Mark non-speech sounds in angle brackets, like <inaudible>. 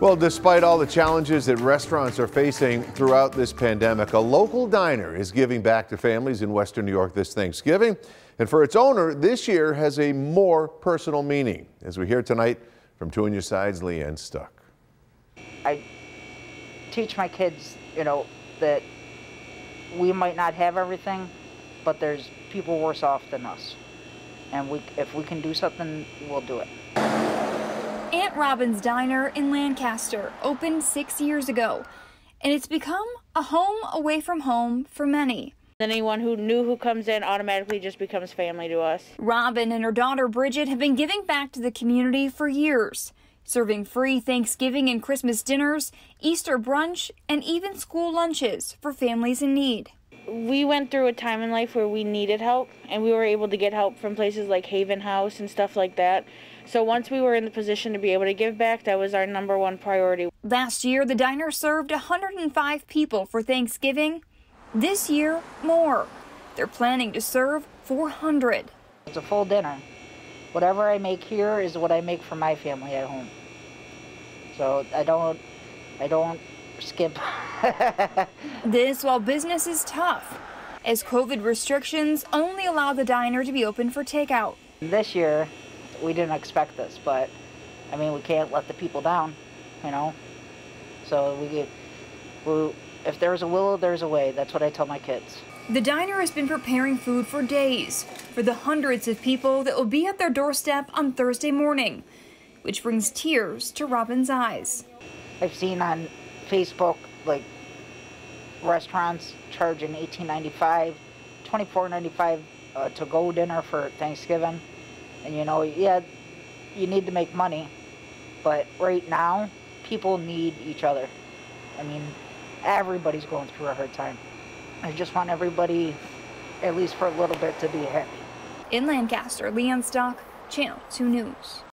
Well, despite all the challenges that restaurants are facing throughout this pandemic, a local diner is giving back to families in Western New York this Thanksgiving. And for its owner, this year has a more personal meaning. As we hear tonight from Two on Your Side's Leanne Stuck. I teach my kids, you know, that we might not have everything, but there's people worse off than us. And we, if we can do something, we'll do it. Aunt Robin's Diner in Lancaster opened six years ago, and it's become a home away from home for many. Anyone who knew who comes in automatically just becomes family to us. Robin and her daughter Bridget have been giving back to the community for years, serving free Thanksgiving and Christmas dinners, Easter brunch, and even school lunches for families in need. We went through a time in life where we needed help, and we were able to get help from places like Haven House and stuff like that. So once we were in the position to be able to give back, that was our number one priority. Last year, the diner served 105 people for Thanksgiving. This year, more. They're planning to serve 400. It's a full dinner. Whatever I make here is what I make for my family at home. So I don't, I don't skip. <laughs> <laughs> this while business is tough, as COVID restrictions only allow the diner to be open for takeout. This year, we didn't expect this, but I mean, we can't let the people down, you know. So we, get, we if there's a will, there's a way. That's what I tell my kids. The diner has been preparing food for days for the hundreds of people that will be at their doorstep on Thursday morning, which brings tears to Robin's eyes. I've seen on Facebook like restaurants charging $18.95, $24.95 uh, to go dinner for Thanksgiving. And you know, yeah, you need to make money, but right now, people need each other. I mean, everybody's going through a hard time. I just want everybody, at least for a little bit, to be happy. In Lancaster, Leon Stock, Channel 2 News.